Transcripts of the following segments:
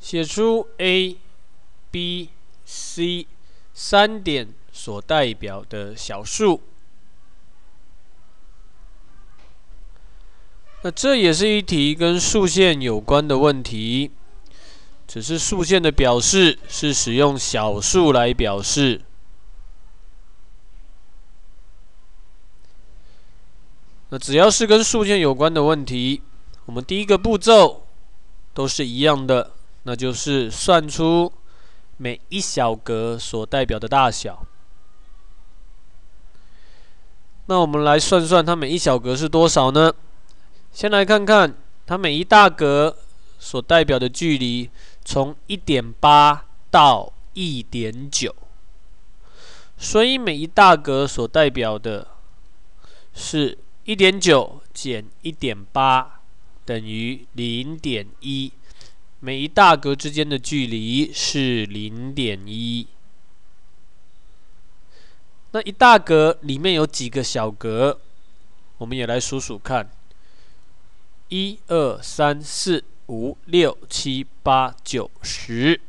写出 a、b、c 三点所代表的小数。那这也是一题跟数线有关的问题，只是数线的表示是使用小数来表示。那只要是跟数线有关的问题，我们第一个步骤都是一样的，那就是算出每一小格所代表的大小。那我们来算算它每一小格是多少呢？先来看看它每一大格所代表的距离，从一点八到一点九，所以每一大格所代表的是。一点九减一点八等于零点一，每一大格之间的距离是零点一。那一大格里面有几个小格？我们也来数数看：一二三四五六七八九十。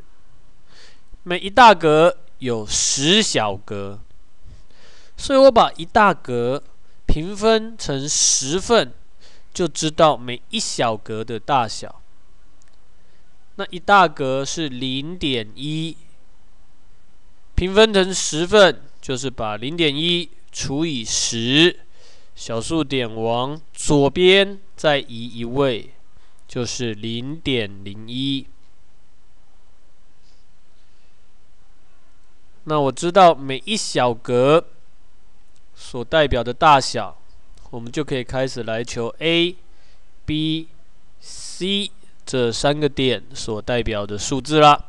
每一大格有十小格，所以我把一大格。平分成十份，就知道每一小格的大小。那一大格是零点一，平分成十份，就是把零点一除以十，小数点往左边再移一位，就是零点零一。那我知道每一小格。所代表的大小，我们就可以开始来求 A、B、C 这三个点所代表的数字啦。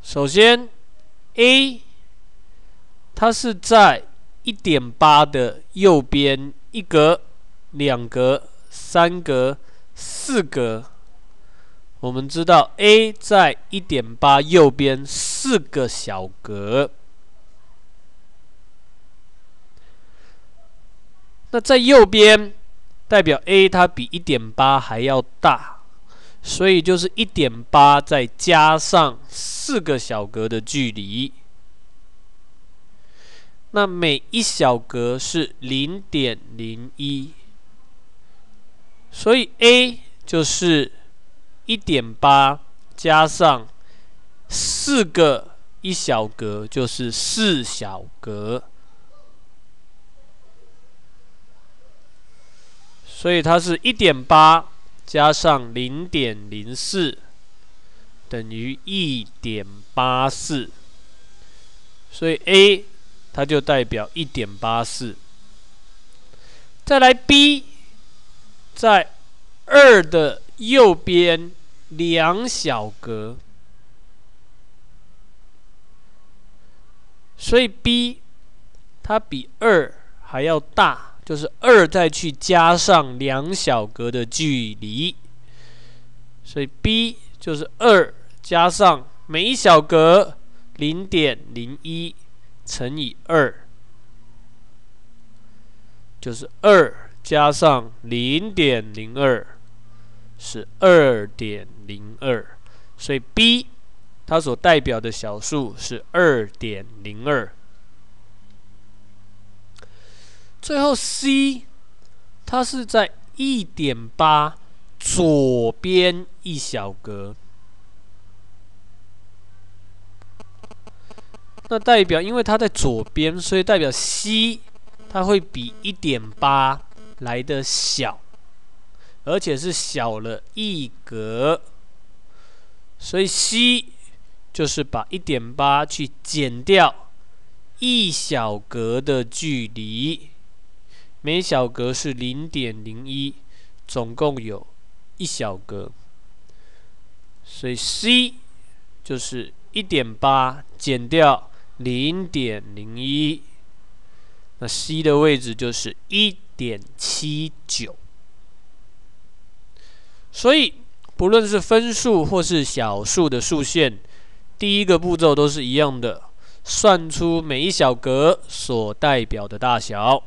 首先，A 它是在一点八的右边一格、两格、三格、四格。我们知道 A 在一点八右边四个小格。那在右边，代表 a 它比一点八还要大，所以就是一点八再加上四个小格的距离。那每一小格是零点零一，所以 a 就是一点八加上四个一小格，就是四小格。所以它是一点八加上零点零四等于一点八四，所以 A 它就代表一点八四。再来 B，在二的右边两小格，所以 B 它比二还要大。就是二再去加上两小格的距离，所以 B 就是二加上每一小格零点零一乘以二，就是二加上零点零二是二点零二，所以 B 它所代表的小数是二点零二。最后 C，它是在一点八左边一小格，那代表因为它在左边，所以代表 C 它会比一点八来的小，而且是小了一格，所以 C 就是把一点八去减掉一小格的距离。每小格是零点零一，总共有一小格，所以 C 就是一点八减掉零点零一，那 C 的位置就是一点七九。所以不论是分数或是小数的数线，第一个步骤都是一样的，算出每一小格所代表的大小。